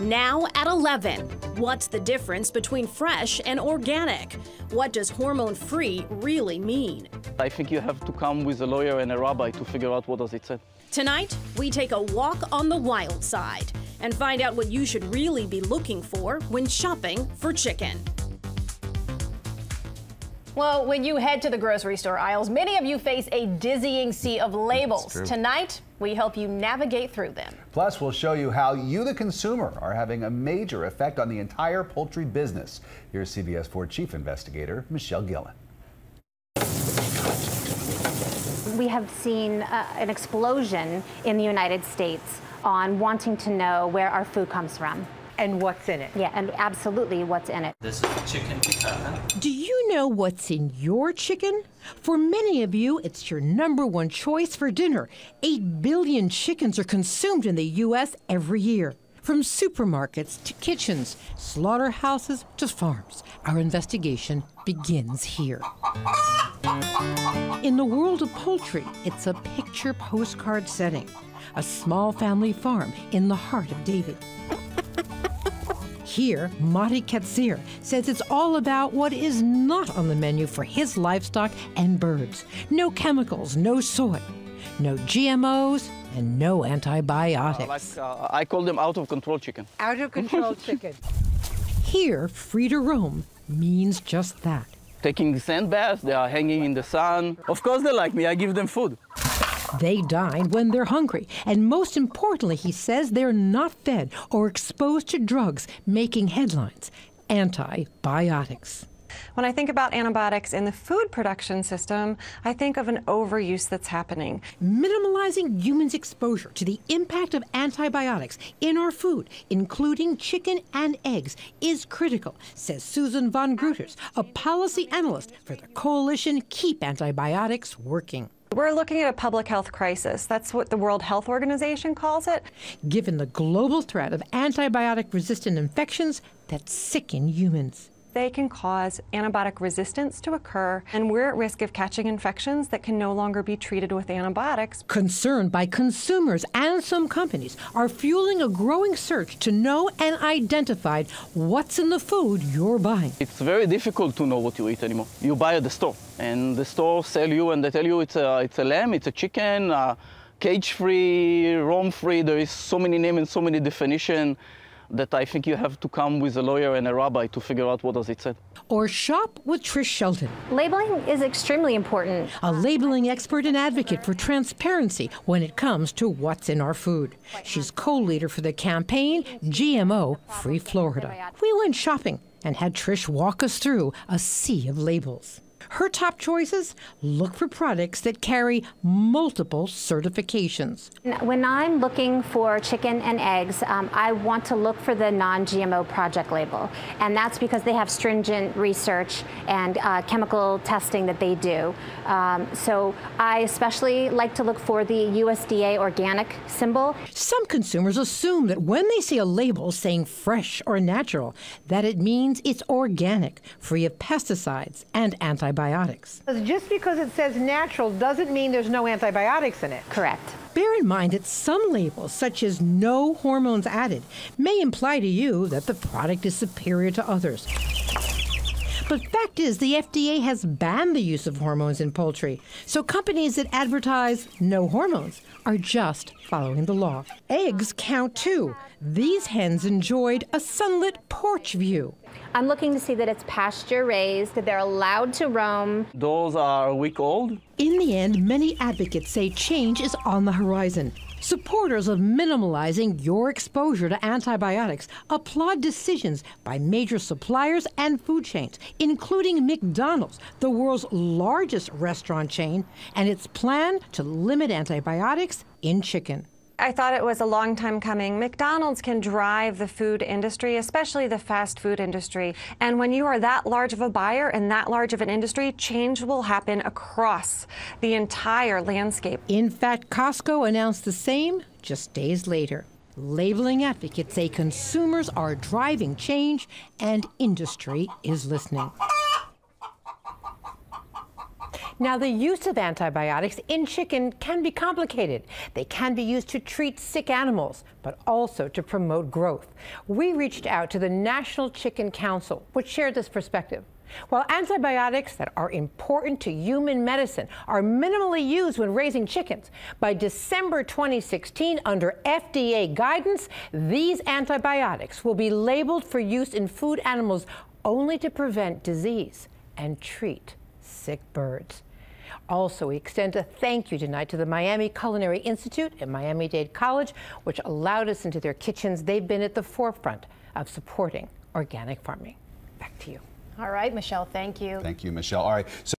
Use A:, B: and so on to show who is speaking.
A: Now at 11. What's the difference between fresh and organic? What does hormone free really mean?
B: I think you have to come with a lawyer and a rabbi to figure out what does it say.
A: Tonight, we take a walk on the wild side and find out what you should really be looking for when shopping for chicken.
C: Well, when you head to the grocery store aisles, many of you face a dizzying sea of labels. Tonight, we help you navigate through them.
D: Plus, we'll show you how you, the consumer, are having a major effect on the entire poultry business. Here's CBS 4 Chief Investigator Michele Gillen.
E: We have seen uh, an explosion in the United States on wanting to know where our food comes from.
F: And what's in it?
E: Yeah, and absolutely what's in it.
G: This is the chicken piccata.
F: Do you know what's in your chicken? For many of you, it's your number one choice for dinner. Eight billion chickens are consumed in the U.S. every year. From supermarkets to kitchens, slaughterhouses to farms, our investigation begins here. In the world of poultry, it's a picture postcard setting. A small family farm in the heart of Davie. Here, Mati Katsir says it's all about what is not on the menu for his livestock and birds. No chemicals, no soy, no GMOs, and no antibiotics.
B: Uh, like, uh, I call them out of control chicken.
F: Out of control chicken. Here, free to roam means just that.
B: Taking the sand baths, they are hanging in the sun. Of course they like me, I give them food.
F: They dine when they're hungry, and most importantly, he says they're not fed or exposed to drugs making headlines antibiotics.
H: When I think about antibiotics in the food production system, I think of an overuse that's happening.
F: Minimalizing humans' exposure to the impact of antibiotics in our food, including chicken and eggs, is critical, says Susan Vaughn Grooters, a policy analyst for the coalition Keep Antibiotics Working.
H: We're looking at a public health crisis. That's what the World Health Organization calls it.
F: Given the global threat of antibiotic resistant infections that sicken humans
H: they can cause antibiotic resistance to occur, and we're at risk of catching infections that can no longer be treated with antibiotics.
F: Concerned by consumers and some companies are fueling a growing search to know and identify what's in the food you're buying.
B: It's very difficult to know what you eat anymore. You buy at the store, and the store sell you, and they tell you it's a, it's a lamb, it's a chicken, uh, cage-free, roam-free. There is so many names and so many definitions that I think you have to come with a lawyer and a rabbi to figure out what does it say.
F: Or shop with Trish Sheldon.
E: Labeling is extremely important.
F: A labeling expert and advocate for transparency when it comes to what's in our food. She's co-leader for the campaign GMO Free Florida. We went shopping and had Trish walk us through a sea of labels. Her top choices look for products that carry multiple certifications.
E: When I'm looking for chicken and eggs, um, I want to look for the non GMO project label. And that's because they have stringent research and uh, chemical testing that they do. Um, so I especially like to look for the USDA organic symbol.
F: Some consumers assume that when they see a label saying fresh or natural, that it means it's organic, free of pesticides and antibiotics antibiotics.
I: Just because it says natural doesn't mean there's no antibiotics in it.
E: Correct.
F: Bear in mind that some labels, such as no hormones added, may imply to you that the product is superior to others. But fact is, the FDA has banned the use of hormones in poultry. So companies that advertise no hormones are just following the law. Eggs count too. These hens enjoyed a sunlit porch view.
E: I'm looking to see that it's pasture raised, that they're allowed to roam.
B: Those are a week old.
F: In the end, many advocates say change is on the horizon. Supporters of minimalizing your exposure to antibiotics applaud decisions by major suppliers and food chains, including McDonald's, the world's largest restaurant chain, and its plan to limit antibiotics in chicken.
H: I thought it was a long time coming. McDonald's can drive the food industry, especially the fast food industry. And when you are that large of a buyer and that large of an industry, change will happen across the entire landscape.
F: In fact, Costco announced the same just days later. Labeling advocates say consumers are driving change and industry is listening. Now, the use of antibiotics in chicken can be complicated. They can be used to treat sick animals, but also to promote growth. We reached out to the National Chicken Council, which shared this perspective. While antibiotics that are important to human medicine are minimally used when raising chickens, by December 2016, under FDA guidance, these antibiotics will be labeled for use in food animals only to prevent disease and treat sick birds. Also, we extend a thank you tonight to the Miami Culinary Institute and Miami Dade College, which allowed us into their kitchens. They've been at the forefront of supporting organic farming. Back to you.
A: All right, Michele, thank you.
D: Thank you, Michele. All right. So